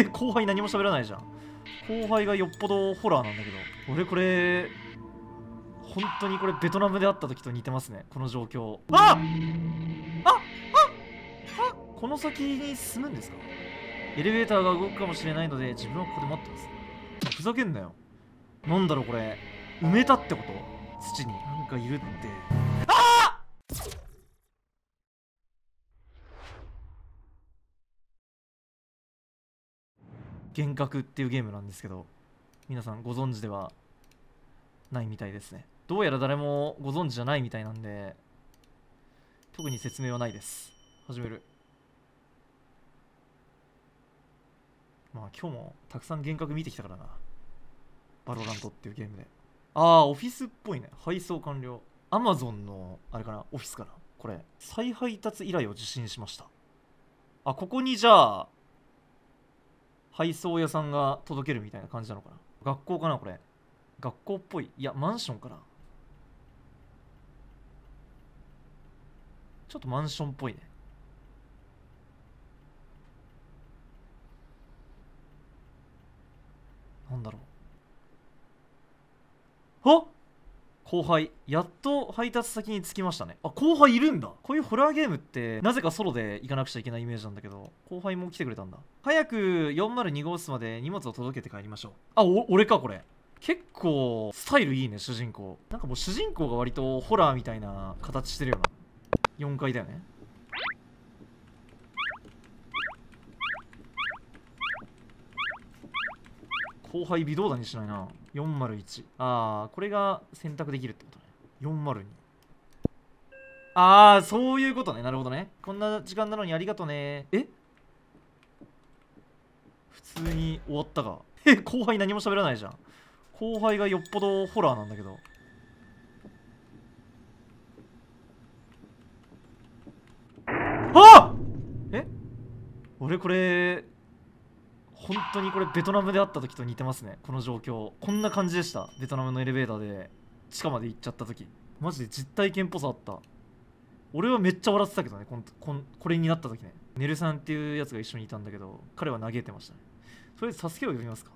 え 後輩何も喋らないじゃん。後輩がよっぽどホラーなんだけど俺これ本当にこれベトナムで会った時と似てますね。この状況。ああああこの先に進むんですか？エレベーターが動くかもしれないので自分はここで待ってます。ふざけんなよ。なんだろうこれ。埋めたってこと？土に。なんかいるって。あ幻覚っていうゲームなんですけど皆さんご存知ではないみたいですね。どうやら誰もご存知じゃないみたいなんで特に説明はないです。始める。まあ今日もたくさん幻覚見てきたからな。 VALORANT っていうゲームで。ああオフィスっぽいね。配送完了。アマゾンのあれかな？オフィスかな？これ。再配達依頼を受信しました。あここにじゃあ配送屋さんが届けるみたいな感じなのかな？学校かなこれ。学校っぽい。いやマンションかな。ちょっとマンションっぽいね。なんだろう。あ後輩やっと配達先に着きましたね。あ後輩いるんだ。こういうホラーゲームってなぜかソロで行かなくちゃいけないイメージなんだけど後輩も来てくれたんだ。早く402号室まで荷物を届けて帰りましょう。あお俺かこれ。結構スタイルいいね主人公。なんかもう主人公が割とホラーみたいな形してるよな。4階だよね。後輩微動だにしないな。401ああこれが選択できるってことね。402ああそういうことね。なるほどね。こんな時間なのにありがとね。え？普通に終わったか。え後輩何も喋らないじゃん。後輩がよっぽどホラーなんだけど。あっ！え？俺これ本当にこれベトナムで会った時と似てますね。この状況。こんな感じでした。ベトナムのエレベーターで。地下まで行っちゃった時。マジで実体験っぽさあった。俺はめっちゃ笑ってたけどね。こんこんこれになった時ね。ネルさんっていうやつが一緒にいたんだけど彼は嘆いてましたね。とりあえず助けを呼びますか。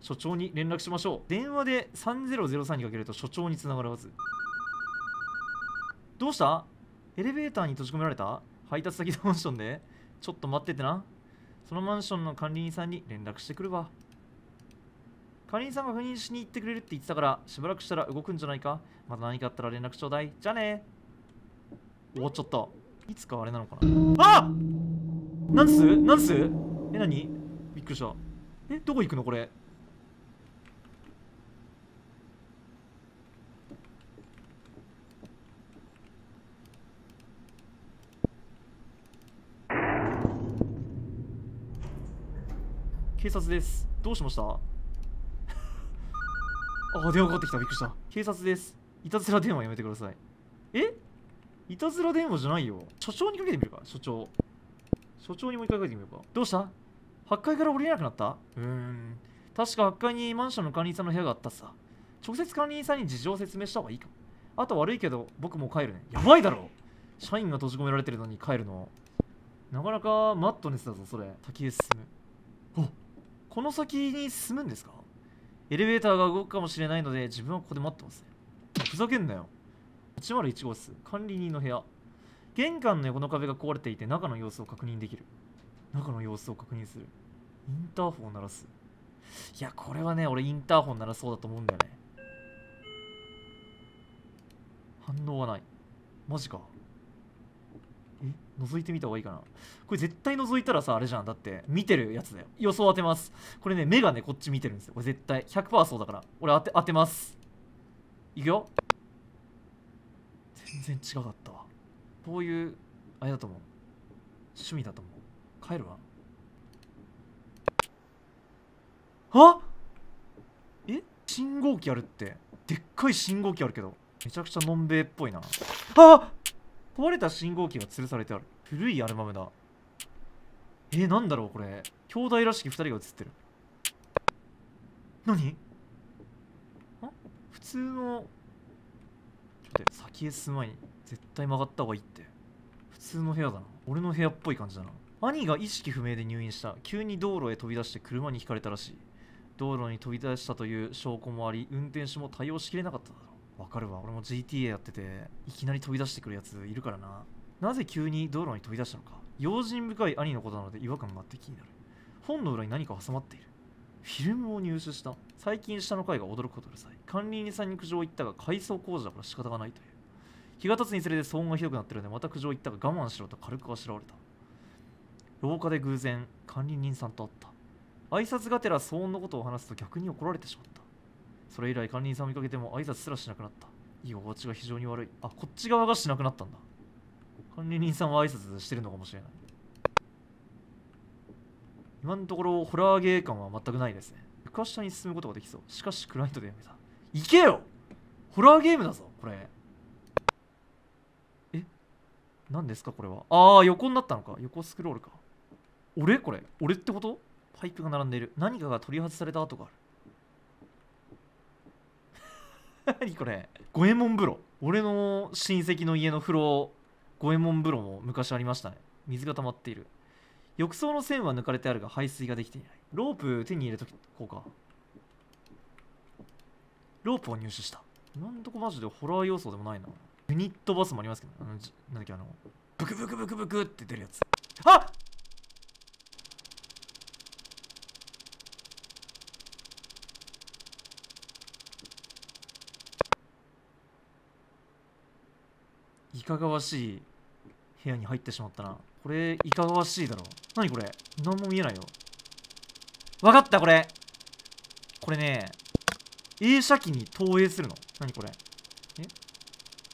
所長に連絡しましょう。電話で3003にかけると所長につながるはず。どうした？エレベーターに閉じ込められた？配達先のマンションで？ちょっと待っててな。そのマンションの管理人さんに連絡してくるわ。管理人さんが赴任しに行ってくれるって言ってたからしばらくしたら動くんじゃないか。また何かあったら連絡ちょうだい。じゃあね。終わっちゃった。いつかあれなのかな。あなんす？なんす？え何？びっくりした。えどこ行くのこれ？警察です。どうしました？あ電話かかってきた。びっくりした。警察です。いたずら電話やめてください。え？いたずら電話じゃないよ。所長にかけてみるか。所長。所長にもう一回かけてみようか。どうした？8階から降りれなくなった？うーん。確か8階にマンションの管理人さんの部屋があったさ。直接管理人さんに事情を説明した方がいいかあと悪いけど僕もう帰るね。やばいだろ！社員が閉じ込められてるのに帰るの。なかなかマットネスだぞそれ。先へ進む。おこの先に進むんですか？エレベーターが動くかもしれないので自分はここで待ってますね。ふざけんなよ。101号室管理人の部屋。玄関の横の壁が壊れていて中の様子を確認できる。中の様子を確認する。インターホンを鳴らす。いやこれはね俺インターホン鳴らそうだと思うんだよね。反応はない。マジか。覗いてみた方がいいかな。これ絶対覗いたらさあれじゃん。だって見てるやつだよ。予想当てます。これね目がねこっち見てるんですよ。これ絶対。100%そうだから。俺当て当てます。いくよ。全然違かったわ。こういうあれだと思う。趣味だと思う。帰るわ。あえ？信号機あるって。でっかい信号機あるけど。めちゃくちゃのんべえっぽいな。あ壊れた信号機が吊るされてある。古いアルバムだ。えー、なんだろうこれ。兄弟らしき2人が写ってる。何？あ？普通の。ちょっと待って先へ進む前に絶対曲がった方がいいって。普通の部屋だな。俺の部屋っぽい感じだな。兄が意識不明で入院した。急に道路へ飛び出して車にひかれたらしい。道路に飛び出したという証拠もあり運転手も対応しきれなかった。わかるわ。俺も GTA やってていきなり飛び出してくるやついるからな。なぜ急に道路に飛び出したのか。用心深い兄のことなので違和感があって気になる。本の裏に何か挟まっている。フィルムを入手した。最近下の階が驚くほどうるさい管理人さんに苦情を言ったが改装工事だから仕方がないという。日が経つにつれて騒音がひどくなってるのでまた苦情を言ったが我慢しろと軽くあしらわれた。廊下で偶然管理人さんと会った。挨拶がてら騒音のことを話すと逆に怒られてしまった。それ以来管理人さんを見かけても挨拶すらしなくなった。居心地が非常に悪い。あこっち側がしなくなったんだ。管理人さんは挨拶してるのかもしれない。今のところホラーゲー感は全くないですね。床下に進むことができそう。しかしクライアントでやめた。行けよ！ホラーゲームだぞこれ。え？何ですかこれは？ああ横になったのか。横スクロールか。俺？これ？俺ってこと？パイプが並んでいる。何かが取り外された跡がある。何これ？五右衛門風呂。俺の親戚の家の風呂五右衛門風呂も昔ありましたね。水が溜まっている。浴槽の線は抜かれてあるが排水ができていない。ロープ手に入れとこうか。ロープを入手した。今んとこマジでホラー要素でもないな。ユニットバスもありますけどあのなんだっけあのブクブクブクブクって出るやつ。あいかがわしい部屋に入ってしまったな。これいかがわしいだろ何これ。何も見えないよ。わかったこれ。これね映写機に投影するの。何これ。え？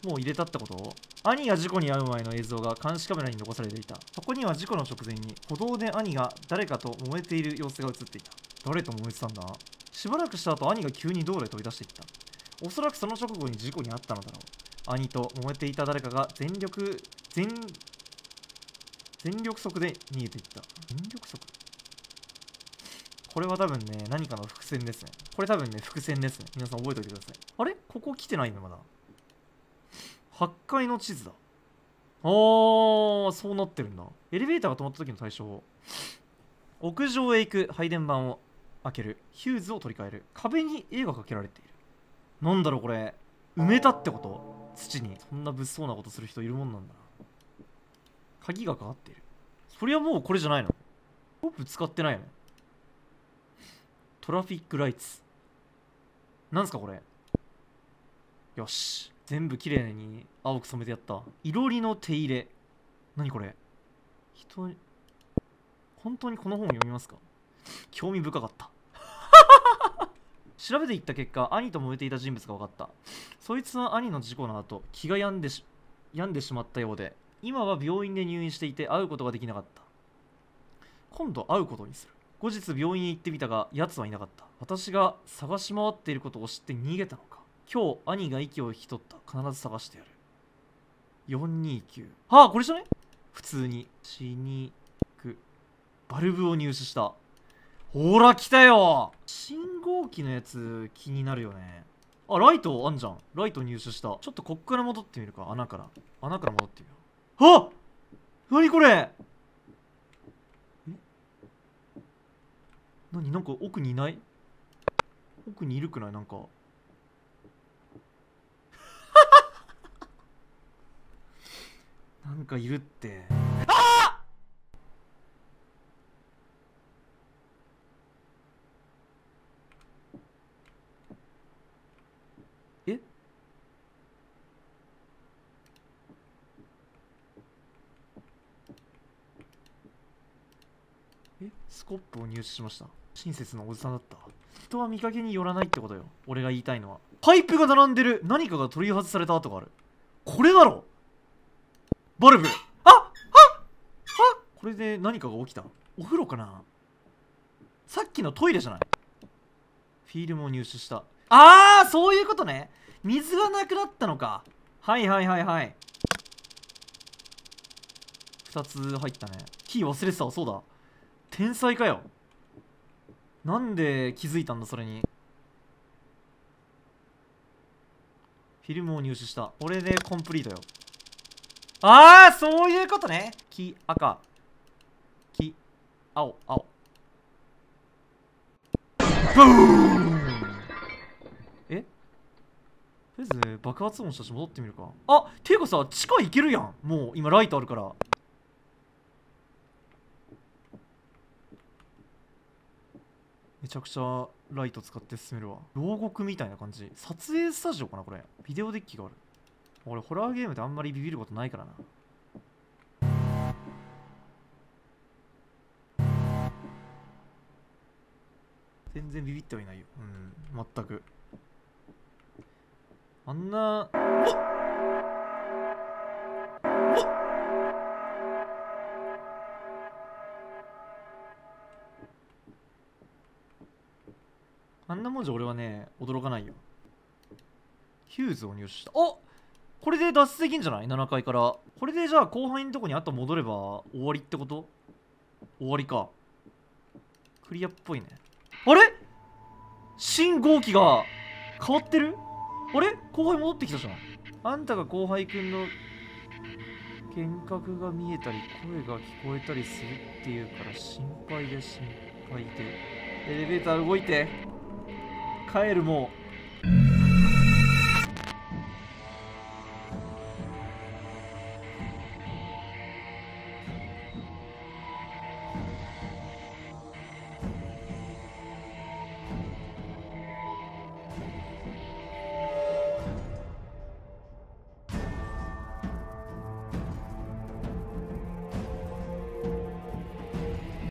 もう入れたってこと？兄が事故に遭う前の映像が監視カメラに残されていた。そこには事故の直前に歩道で兄が誰かと揉めている様子が映っていた。誰と揉めてたんだ？しばらくした後兄が急に道路へ飛び出していった。おそらくその直後に事故に遭ったのだろう。兄と揉めていた誰かが全力全全力速で逃げていった。全力速これは多分ね何かの伏線ですね。これ多分ね伏線ですね。皆さん覚えておいてください。あれ？ここ来てないのまだ8階の地図だ。あーそうなってるんだ。エレベーターが止まった時の対処法。屋上へ行く配電盤を開ける。ヒューズを取り替える。壁に絵がかけられている。なんだろうこれ。埋めたってこと？土にそんな物騒なことする人いるもんなんだな。鍵がかかってる。それはもうこれじゃないの？ロープ使ってないよねトラフィックライツ。なんすかこれ？よし。全部綺麗に青く染めてやった。いろりの手入れ。何これ？人に本当にこの本読みますか？興味深かった。調べていった結果兄と揉めていた人物が分かった。そいつは兄の事故の後気が病んでし病んでしまったようで今は病院で入院していて会うことができなかった。今度会うことにする。後日病院へ行ってみたが奴はいなかった。私が探し回っていることを知って逃げたのか。今日兄が息を引き取った。必ず探してやる。429はあこれじゃね。普通に死にく。バルブを入手した。ほら来たよ。信号機のやつ気になるよね。あライトあんじゃん。ライト入手した。ちょっとこっから戻ってみるか。穴から。穴から戻ってみよう。あ何これ？え？何？なんか奥にいない？奥にいるくない？なんか。なんかいるってあええスコップを入手しました。親切なおじさんだった。人は見かけによらないってことよ。俺が言いたいのは。パイプが並んでる。何かが取り外された跡がある。これだろ。バルブ。あああこれで何かが起きた。お風呂かな。さっきのトイレじゃない。フィルムを入手した。ああそういうことね。水がなくなったのか。はいはいはいはい。2つ入ったね。キー忘れてたわ。そうだ。天才かよ。なんで気づいたんだそれに。フィルムを入手した。これでコンプリートよ。ああそういうことね。黄赤。青青。ブーン。え？とりあえず爆発音したし戻ってみるか。あていうかさ地下行けるやん。もう今ライトあるから。めちゃくちゃライト使って進めるわ。牢獄みたいな感じ。撮影スタジオかなこれ。ビデオデッキがある。俺ホラーゲームであんまりビビることないからな。全然ビビってはいないよ。うん全く。あんなんなもんじゃ俺はね驚かないよ。ヒューズを入手した。おこれで脱出できんじゃない ?7 階から。これでじゃあ後輩のとこにあと戻れば終わりってこと？終わりか。クリアっぽいね。あれ？新号機が変わってる？あれ？後輩戻ってきたじゃん。あんたが後輩くんの幻覚が見えたり声が聞こえたりするっていうから心配で心配で。エレベーター動いて。帰るも